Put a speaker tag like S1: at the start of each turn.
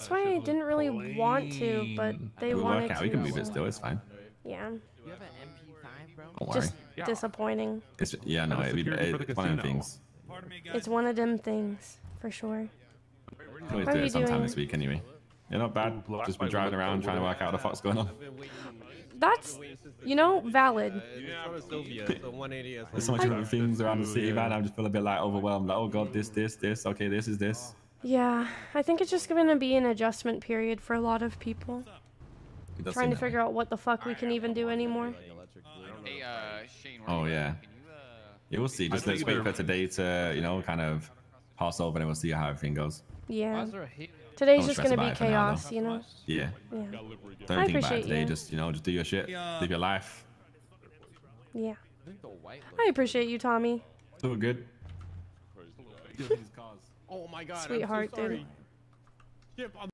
S1: That's why I didn't really want to, but they
S2: We'll
S1: wanted
S2: work out.
S1: to.
S2: We can move it still. It's fine.
S1: Yeah,
S3: You have an MP5, bro?
S2: Don't worry.
S1: just disappointing.
S2: It's yeah, no, it'd be,
S4: security for the
S2: it's one of them
S4: casino.
S2: things.
S1: It's one of them things, for sure.
S2: We can always
S1: How
S2: do
S1: are
S2: it
S1: you
S2: sometime
S1: doing?
S2: this week anyway. You're not bad.
S4: Ooh,
S2: Just been driving around trying to work out what the fuck's going on.
S1: That's, you know, valid.
S5: Uh, it's Sylvia, so 180 is
S2: There's so much other things around the city, man. I'm just feel a bit like overwhelmed. Like, oh god, this, this, this. Okay, this is this.
S1: Yeah, I think it's just gonna be an adjustment period for a lot of people. Trying to
S2: that way.
S1: figure out what the fuck we can even do anymore.
S6: Uh, hey, uh, Shane.
S2: Oh yeah. Yeah, we'll see. Just
S4: think
S2: let's wait for today to, uh, you know, kind of pass over, and we'll see how everything goes.
S1: Yeah.
S3: there a hate?
S1: Today's
S2: Don't
S1: just gonna be
S2: it for now,
S1: chaos, you know?
S2: Yeah.
S1: Yeah.
S2: Don't
S1: I
S2: think about it
S1: appreciate
S2: today.
S1: you.
S2: Just, you know, just do your shit. Live your life.
S1: Yeah.
S3: I think the white
S1: I appreciate you, Tommy.
S2: Do it good.
S5: Oh my god.
S1: Sweetheart, dude.
S5: Chip, I'm